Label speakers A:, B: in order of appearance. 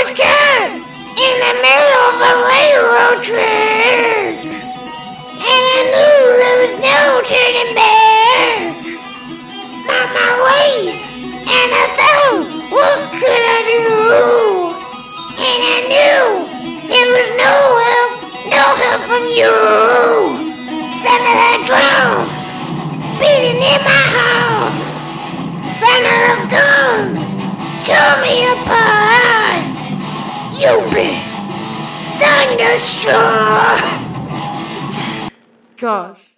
A: was caught in the middle of a railroad track. And I knew there was no turning back. Mama race, and I thought, what could I do? And I knew there was no help, no help from you. Sound of the drums beating in my heart. Thunder of guns tore me apart. You've thunderstruck.
B: Gosh.